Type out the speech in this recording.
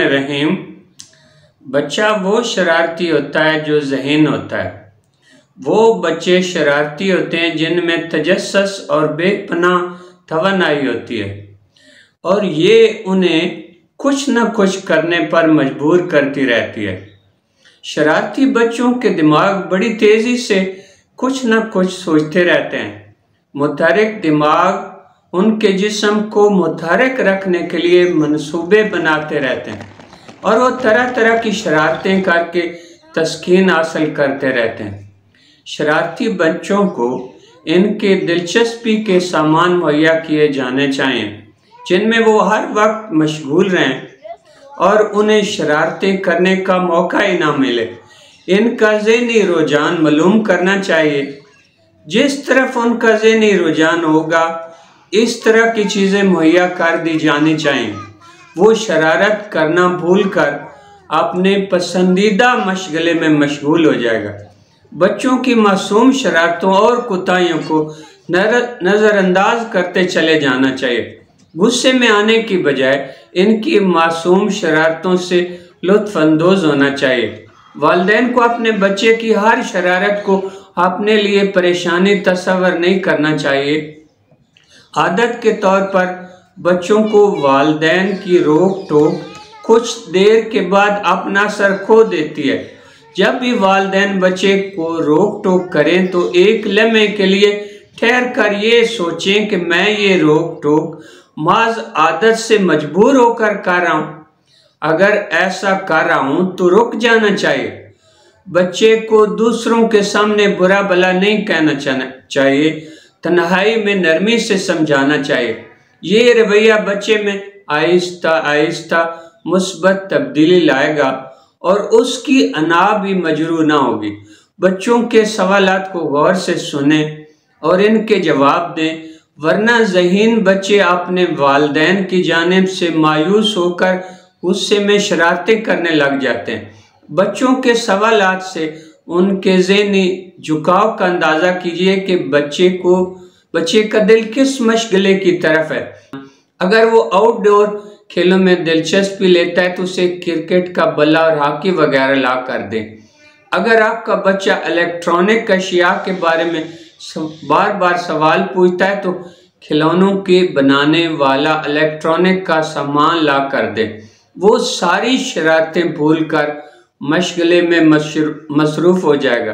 रहीम बच्चा वो शरारती होता है जो जहन होता है। वो बच्चे शरारती होते हैं जिनमें तजस्स और बेपना तोानाई होती है। और ये उन्हें कुछ न कुछ करने पर मजबूर करती रहती है। शरारती बच्चों के दिमाग बड़ी तेज़ी से कुछ न कुछ सोचते रहते हैं। मुतरक दिमाग उनके जिस्म को मुतहरक रखने के लिए मनसूबे बनाते रहते हैं और वो तरह तरह की शरारतें करके तस्कीन हासिल करते रहते हैं। शरारती बच्चों को इनके दिलचस्पी के सामान मुहैया किए जाने चाहिए, जिनमें वो हर वक्त मशगूल रहें और उन्हें शरारतें करने का मौका ही ना मिले। इनका जहनी रुझान मालूम करना चाहिए। जिस तरफ़ उनका जहनी रुझान होगा इस तरह की चीज़ें मुहैया कर दी जानी चाहिए। वो शरारत करना भूल कर अपने पसंदीदा मशगले में मशगूल हो जाएगा। बच्चों की मासूम शरारतों और कुताइयों को नज़रअंदाज करते चले जाना चाहिए। गुस्से में आने की बजाय इनकी मासूम शरारतों से लुत्फानंदोज होना चाहिए। वालदेन को अपने बच्चे की हर शरारत को अपने लिए परेशानी तस्वर नहीं करना चाहिए। आदत के तौर पर बच्चों को वालदेन की रोक टोक कुछ देर के बाद अपना सर खो देती है। जब भी वालदेन बच्चे को रोक टोक करें तो एक लम्हे के लिए ठहर कर ये सोचें कि मैं ये रोक टोक माज आदत से मजबूर होकर कर रहा हूँ। अगर ऐसा कर रहा हूँ तो रुक जाना चाहिए। बच्चे को दूसरों के सामने बुरा भला नहीं कहना चाहिए। तन्हाई में नरमी से समझाना चाहिए। ये रवैया बच्चे में आहिस्ता आहिस्ता मुस्बत तब्दीली लाएगा और उसकी अना भी मजरू ना होगी। बच्चों के सवाल को गौर से सुने और इनके जवाब दें, वरना जहीन बच्चे अपने वालदेन की जानब से मायूस होकर गुस्से में शरारतें करने लग जाते हैं। बच्चों के सवाल से उनके जहनी झुकाव का अंदाज़ा कीजिए कि बच्चे को, बच्चे का दिल किस मशगले की तरफ़ है। अगर वो आउटडोर खेलों में दिलचस्पी लेता है तो उसे क्रिकेट का बल्ला और हॉकी वगैरह ला कर दे। अगर आपका बच्चा इलेक्ट्रॉनिक अशिया के बारे में बार बार सवाल पूछता है तो खिलौनों के बनाने वाला इलेक्ट्रॉनिक का सामान ला कर दे। वो सारी शरारतें भूल कर मशगले में मसरूफ़ हो जाएगा।